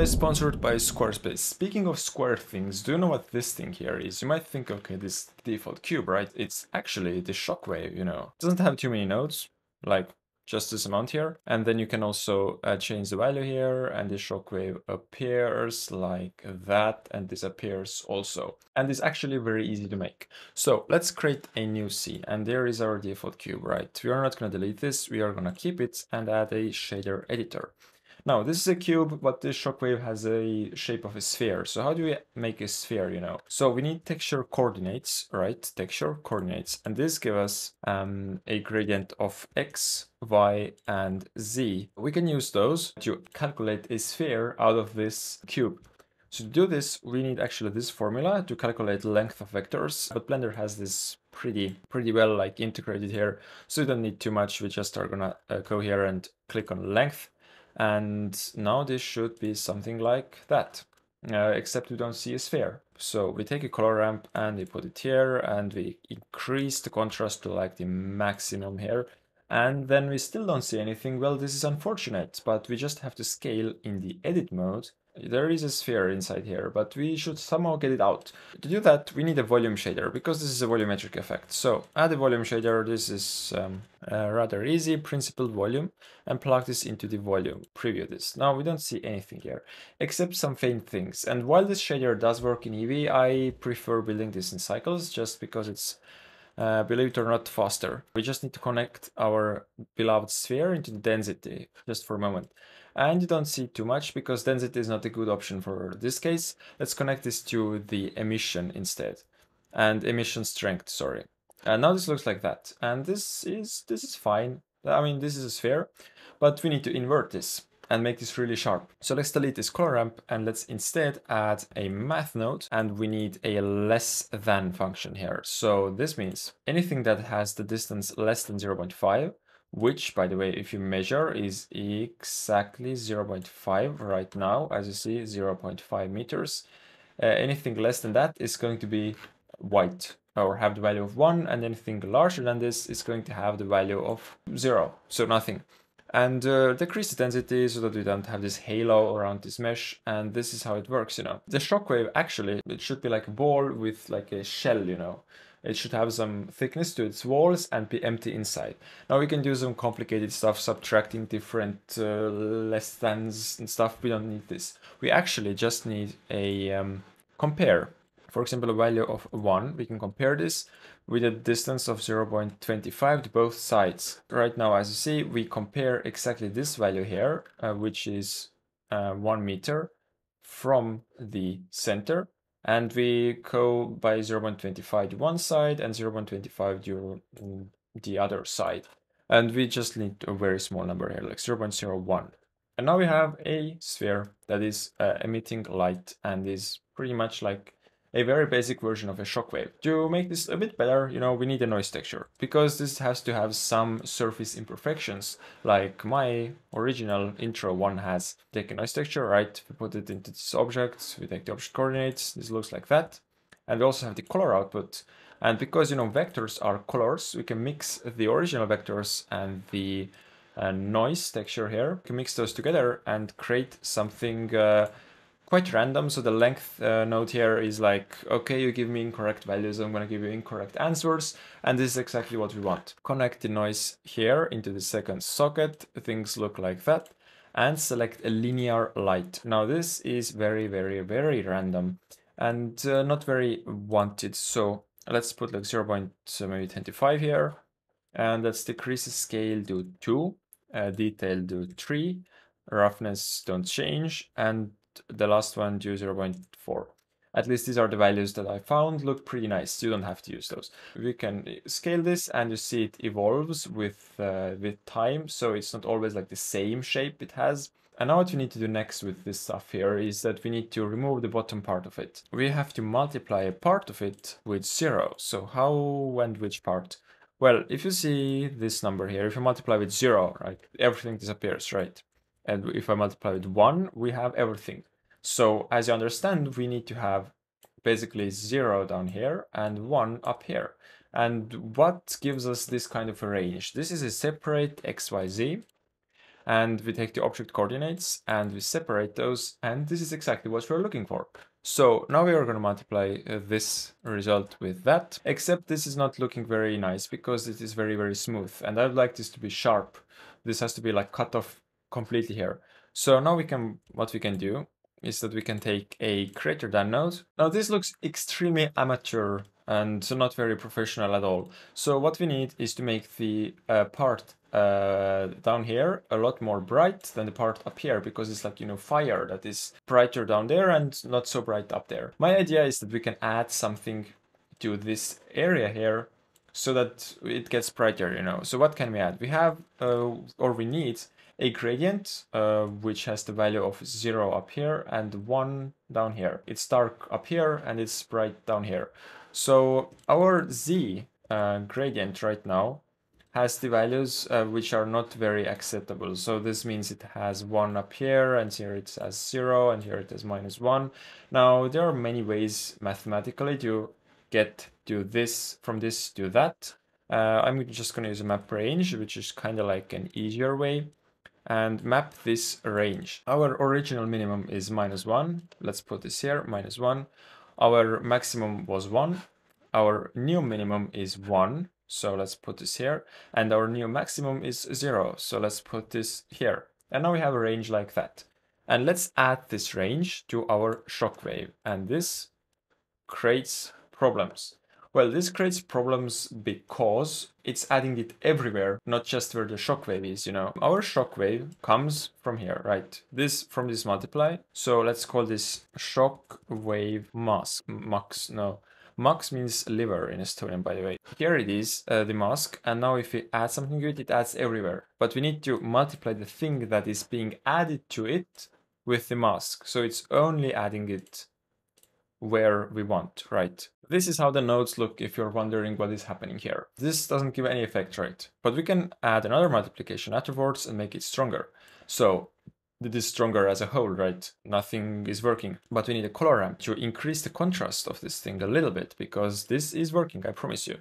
Is sponsored by Squarespace. Speaking of square things, do you know what this thing here is? You might think, okay, this default cube, right? It's actually the shockwave, you know. It doesn't have too many nodes, like just this amount here. And then you can also uh, change the value here and the shockwave appears like that and disappears also. And it's actually very easy to make. So let's create a new scene and there is our default cube, right? We are not going to delete this. We are going to keep it and add a shader editor. Now, this is a cube, but this shockwave has a shape of a sphere. So how do we make a sphere, you know? So we need texture coordinates, right? Texture coordinates. And this gives us um, a gradient of x, y, and z. We can use those to calculate a sphere out of this cube. So to do this, we need actually this formula to calculate length of vectors, but Blender has this pretty pretty well like integrated here, so you don't need too much. We just are gonna uh, go here and click on length, and now this should be something like that, uh, except we don't see a sphere. So we take a color ramp and we put it here and we increase the contrast to like the maximum here. And then we still don't see anything. Well, this is unfortunate, but we just have to scale in the edit mode there is a sphere inside here, but we should somehow get it out. To do that, we need a volume shader, because this is a volumetric effect. So add a volume shader, this is um, rather easy, principled volume, and plug this into the volume, preview this. Now we don't see anything here, except some faint things. And while this shader does work in Eevee, I prefer building this in cycles, just because it's uh, believe it or not, faster. We just need to connect our beloved sphere into the density, just for a moment and you don't see too much because density is not a good option for this case. Let's connect this to the emission instead and emission strength, sorry. And now this looks like that. And this is, this is fine. I mean, this is a sphere, but we need to invert this and make this really sharp. So let's delete this color ramp and let's instead add a math node and we need a less than function here. So this means anything that has the distance less than 0.5 which by the way if you measure is exactly 0.5 right now. As you see 0.5 meters. Uh, anything less than that is going to be white or have the value of 1 and anything larger than this is going to have the value of 0 so nothing. And uh, decrease the density so that we don't have this halo around this mesh and this is how it works you know. The shockwave actually it should be like a ball with like a shell you know it should have some thickness to its walls and be empty inside. Now we can do some complicated stuff, subtracting different uh, less thans and stuff. We don't need this. We actually just need a um, compare. For example, a value of 1. We can compare this with a distance of 0.25 to both sides. Right now, as you see, we compare exactly this value here, uh, which is uh, 1 meter from the center and we go by 0.25 to one side and 0.25 to the other side. And we just need a very small number here, like 0.01. And now we have a sphere that is uh, emitting light and is pretty much like a very basic version of a shockwave. To make this a bit better, you know, we need a noise texture because this has to have some surface imperfections like my original intro one has. Take a noise texture, right? We put it into this object, we take the object coordinates, this looks like that. And we also have the color output. And because, you know, vectors are colors, we can mix the original vectors and the uh, noise texture here. We can mix those together and create something uh, quite random. So the length uh, node here is like, okay, you give me incorrect values, I'm gonna give you incorrect answers. And this is exactly what we want. Connect the noise here into the second socket. Things look like that. And select a linear light. Now this is very, very, very random and uh, not very wanted. So let's put like 0 0.25 here. And let's decrease the scale to 2, uh, detail to 3, roughness don't change, and the last one to 0.4. At least these are the values that I found, look pretty nice, you don't have to use those. We can scale this and you see it evolves with, uh, with time, so it's not always like the same shape it has. And now what we need to do next with this stuff here is that we need to remove the bottom part of it. We have to multiply a part of it with zero. So how and which part? Well, if you see this number here, if you multiply with zero, right, everything disappears, right? And if I multiply with one, we have everything. So as you understand, we need to have basically zero down here and one up here. And what gives us this kind of a range? This is a separate XYZ. and we take the object coordinates and we separate those and this is exactly what we're looking for. So now we are going to multiply uh, this result with that, except this is not looking very nice because it is very, very smooth. And I'd like this to be sharp. This has to be like cut off completely here. So now we can, what we can do is that we can take a greater than node. Now this looks extremely amateur and not very professional at all. So what we need is to make the uh, part uh, down here a lot more bright than the part up here because it's like, you know, fire that is brighter down there and not so bright up there. My idea is that we can add something to this area here so that it gets brighter, you know. So what can we add? We have, uh, or we need a gradient uh, which has the value of 0 up here and 1 down here. It's dark up here and it's bright down here. So our z uh, gradient right now has the values uh, which are not very acceptable. So this means it has 1 up here, and here it has 0, and here it has minus 1. Now, there are many ways mathematically to get to this, from this to that. Uh, I'm just going to use a map range, which is kind of like an easier way, and map this range. Our original minimum is minus 1. Let's put this here, minus 1. Our maximum was 1. Our new minimum is 1. So let's put this here. And our new maximum is 0. So let's put this here. And now we have a range like that. And let's add this range to our shock wave. And this creates problems. Well, this creates problems because it's adding it everywhere, not just where the shockwave is, you know. Our shockwave comes from here, right? This from this multiply. So let's call this shockwave mask. Max, no. Max means liver in Estonian, by the way. Here it is, uh, the mask, and now if we add something to it, it adds everywhere. But we need to multiply the thing that is being added to it with the mask. So it's only adding it where we want, right? This is how the nodes look if you're wondering what is happening here. This doesn't give any effect, right? But we can add another multiplication afterwards and make it stronger. So it is stronger as a whole, right? Nothing is working. But we need a color ramp to increase the contrast of this thing a little bit because this is working, I promise you.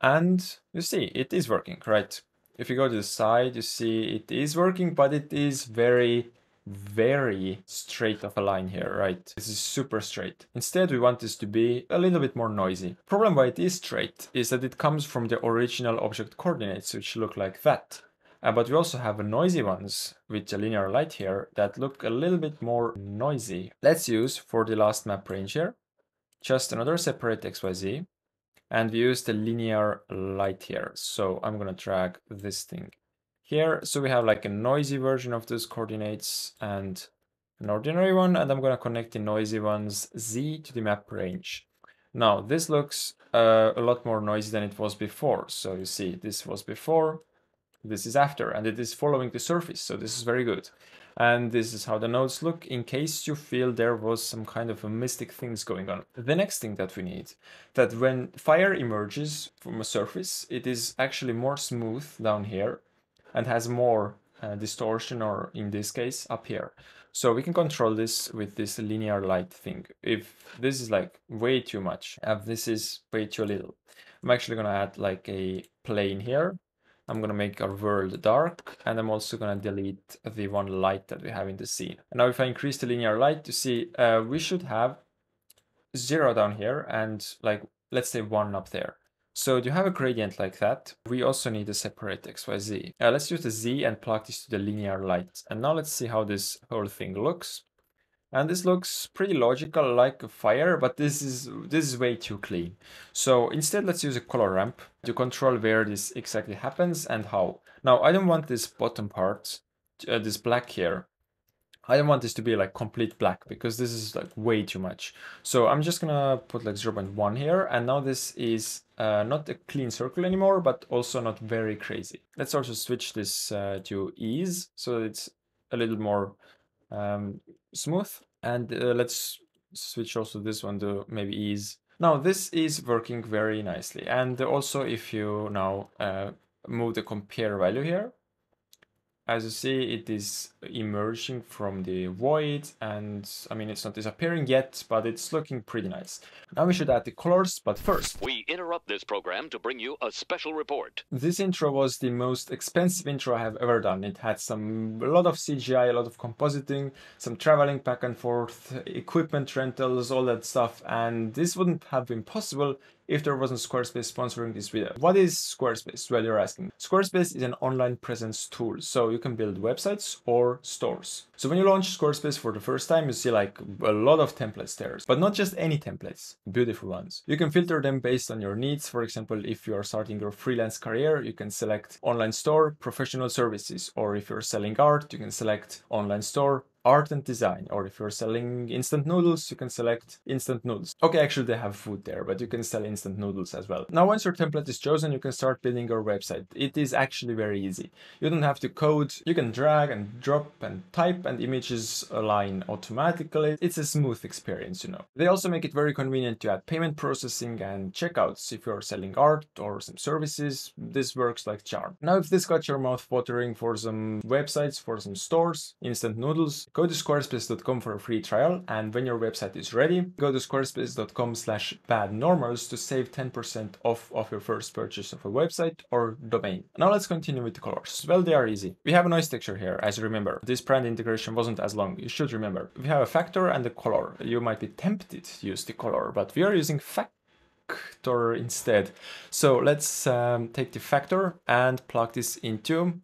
And you see, it is working, right? If you go to the side, you see it is working, but it is very very straight of a line here, right? This is super straight. Instead, we want this to be a little bit more noisy. Problem why it is straight is that it comes from the original object coordinates, which look like that. Uh, but we also have noisy ones with the linear light here that look a little bit more noisy. Let's use for the last map range here, just another separate XYZ, and we use the linear light here. So I'm gonna drag this thing here. So we have like a noisy version of those coordinates and an ordinary one, and I'm gonna connect the noisy ones Z to the map range. Now this looks uh, a lot more noisy than it was before. So you see this was before, this is after, and it is following the surface. So this is very good. And this is how the nodes look in case you feel there was some kind of a mystic things going on. The next thing that we need, that when fire emerges from a surface, it is actually more smooth down here and has more uh, distortion or in this case up here. So we can control this with this linear light thing. If this is like way too much, if this is way too little, I'm actually gonna add like a plane here. I'm gonna make our world dark and I'm also gonna delete the one light that we have in the scene. And now if I increase the linear light, you see uh, we should have zero down here and like let's say one up there. So to have a gradient like that, we also need to separate xyz. Uh, let's use the z and plug this to the linear light. And now let's see how this whole thing looks. And this looks pretty logical like a fire, but this is this is way too clean. So instead, let's use a color ramp to control where this exactly happens and how. Now, I don't want this bottom part, uh, this black here, I don't want this to be like complete black because this is like way too much. So I'm just gonna put like 0.1 here and now this is uh, not a clean circle anymore, but also not very crazy. Let's also switch this uh, to ease so it's a little more um, smooth. And uh, let's switch also this one to maybe ease. Now this is working very nicely. And also if you now uh, move the compare value here, as you see, it is emerging from the void and I mean, it's not disappearing yet, but it's looking pretty nice. Now we should add the colors, but first. We interrupt this program to bring you a special report. This intro was the most expensive intro I have ever done. It had some, a lot of CGI, a lot of compositing, some traveling back and forth, equipment rentals, all that stuff. And this wouldn't have been possible if there wasn't Squarespace sponsoring this video. What is Squarespace? Well, you're asking. Squarespace is an online presence tool, so you can build websites or stores. So when you launch Squarespace for the first time, you see like a lot of templates there, but not just any templates, beautiful ones. You can filter them based on your needs. For example, if you are starting your freelance career, you can select online store, professional services, or if you're selling art, you can select online store, art and design or if you're selling instant noodles you can select instant noodles. Okay actually they have food there but you can sell instant noodles as well. Now once your template is chosen you can start building your website. It is actually very easy. You don't have to code. You can drag and drop and type and images align automatically. It's a smooth experience you know. They also make it very convenient to add payment processing and checkouts if you're selling art or some services. This works like charm. Now if this got your mouth watering for some websites for some stores instant noodles Go to squarespace.com for a free trial and when your website is ready, go to squarespace.com slash badnormals to save 10% off of your first purchase of a website or domain. Now let's continue with the colors. Well, they are easy. We have a noise texture here, as you remember. This brand integration wasn't as long, you should remember. We have a factor and a color. You might be tempted to use the color, but we are using factor instead. So let's um, take the factor and plug this into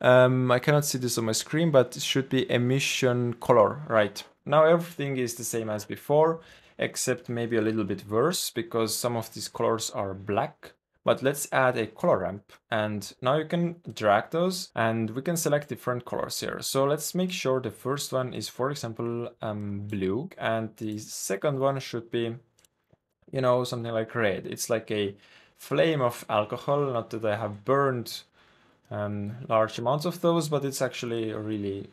um, I cannot see this on my screen, but it should be emission color, right? Now everything is the same as before, except maybe a little bit worse because some of these colors are black. But let's add a color ramp and now you can drag those and we can select different colors here. So let's make sure the first one is, for example, um, blue and the second one should be, you know, something like red. It's like a flame of alcohol, not that I have burned um, large amounts of those, but it's actually really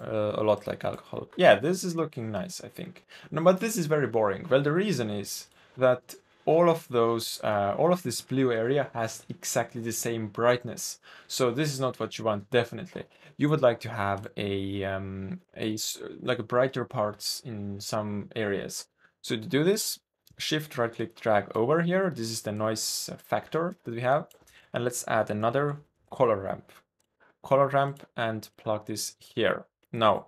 uh, a lot like alcohol. Yeah, this is looking nice, I think. No, but this is very boring. Well, the reason is that all of those, uh, all of this blue area has exactly the same brightness. So this is not what you want, definitely. You would like to have a, um, a like brighter parts in some areas. So to do this, shift right click drag over here. This is the noise factor that we have. And let's add another color ramp. Color ramp and plug this here. Now,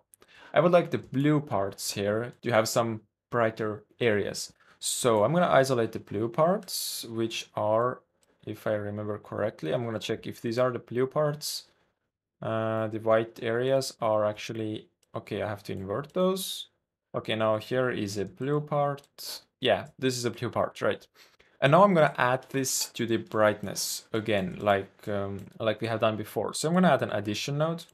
I would like the blue parts here to have some brighter areas. So I'm going to isolate the blue parts, which are, if I remember correctly, I'm going to check if these are the blue parts. Uh, the white areas are actually, okay, I have to invert those. Okay, now here is a blue part. Yeah, this is a blue part, right? And now I'm to add this to the brightness again, like, um, like we have done before. So I'm to add an addition node,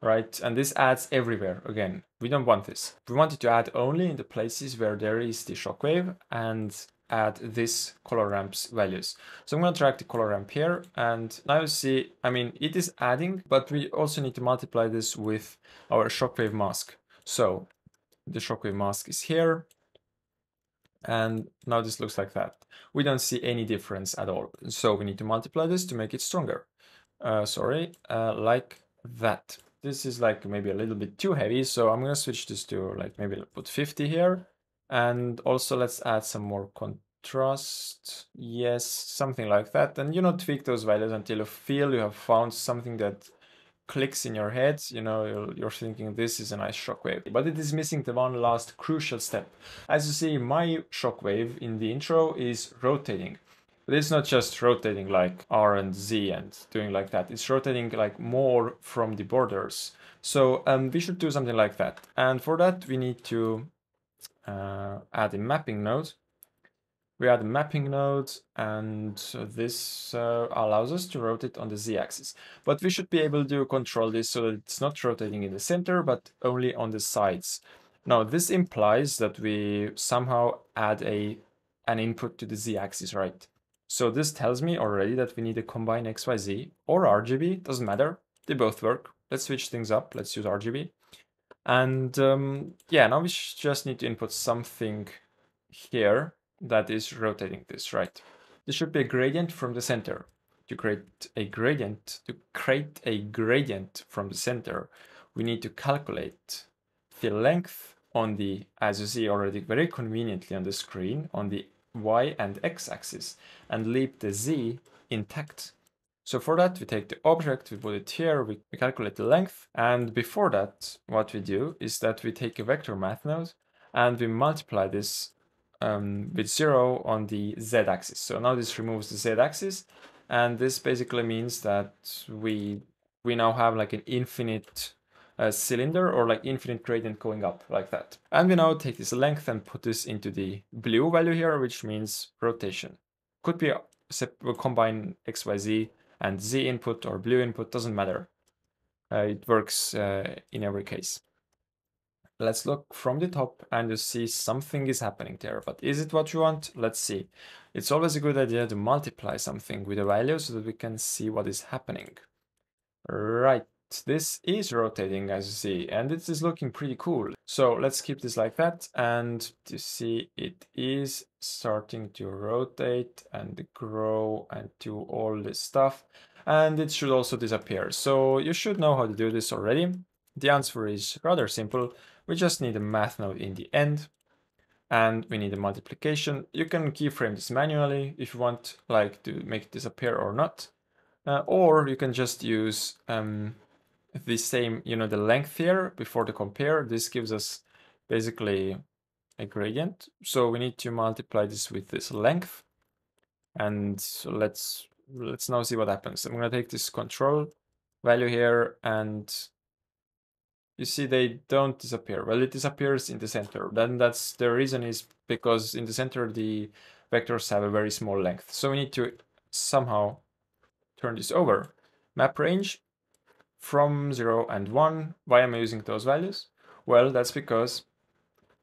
right? And this adds everywhere again. We don't want this. We want it to add only in the places where there is the shockwave and add this color ramp's values. So I'm going to drag the color ramp here and now you see, I mean, it is adding, but we also need to multiply this with our shockwave mask. So the shockwave mask is here and now this looks like that. We don't see any difference at all. So we need to multiply this to make it stronger. Uh, sorry, uh, like that. This is like maybe a little bit too heavy, so I'm gonna switch this to like maybe put 50 here. And also let's add some more contrast. Yes, something like that. And you know, tweak those values until you feel you have found something that clicks in your head, you know, you're, thinking this is a nice shockwave, but it is missing the one last crucial step. As you see, my shockwave in the intro is rotating. But it's not just rotating like R and Z and doing like that. It's rotating like more from the borders. So um, we should do something like that. And for that, we need to uh, add a mapping node we add a mapping node and this uh, allows us to rotate on the z-axis. But we should be able to control this so that it's not rotating in the center, but only on the sides. Now, this implies that we somehow add a an input to the z-axis, right? So this tells me already that we need a combine XYZ or RGB, doesn't matter. They both work. Let's switch things up. Let's use RGB. And um, yeah, now we just need to input something here that is rotating this, right? This should be a gradient from the center. to create a gradient, to create a gradient from the center, we need to calculate the length on the, as you see already very conveniently on the screen, on the y and x axis and leave the z intact. So for that, we take the object, we put it here, we, we calculate the length. And before that, what we do is that we take a vector math node and we multiply this um, with zero on the z-axis. So now this removes the z-axis. And this basically means that we we now have like an infinite uh, cylinder or like infinite gradient going up like that. And we now take this length and put this into the blue value here, which means rotation. Could be a, we'll combine XYZ and Z input or blue input, doesn't matter. Uh, it works uh, in every case. Let's look from the top and you see something is happening there. But is it what you want? Let's see. It's always a good idea to multiply something with a value so that we can see what is happening. Right, this is rotating as you see and it is looking pretty cool. So let's keep this like that and you see it is starting to rotate and grow and do all this stuff and it should also disappear. So you should know how to do this already. The answer is rather simple. We just need a math node in the end and we need a multiplication. You can keyframe this manually if you want like to make it disappear or not. Uh, or you can just use um, the same, you know, the length here before the compare. This gives us basically a gradient. So we need to multiply this with this length. And so let's let's now see what happens. I'm gonna take this control value here and you see they don't disappear. Well, it disappears in the center. Then that's the reason is because in the center the vectors have a very small length. So we need to somehow turn this over. Map range from 0 and 1. Why am I using those values? Well, that's because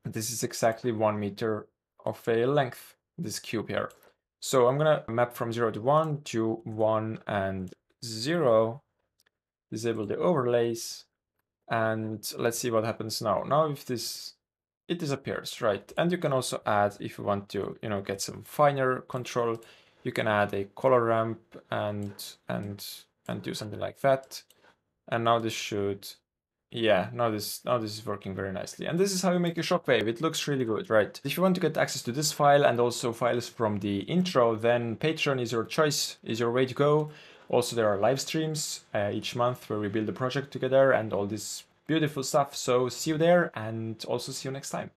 this is exactly 1 meter of a length, this cube here. So I'm going to map from 0 to 1 to 1 and 0, disable the overlays, and let's see what happens now. Now if this, it disappears, right? And you can also add, if you want to, you know, get some finer control, you can add a color ramp and, and, and do something like that. And now this should yeah now this now this is working very nicely. And this is how you make a shockwave. It looks really good right? If you want to get access to this file and also files from the intro then patreon is your choice is your way to go also there are live streams uh, each month where we build a project together and all this beautiful stuff. So see you there and also see you next time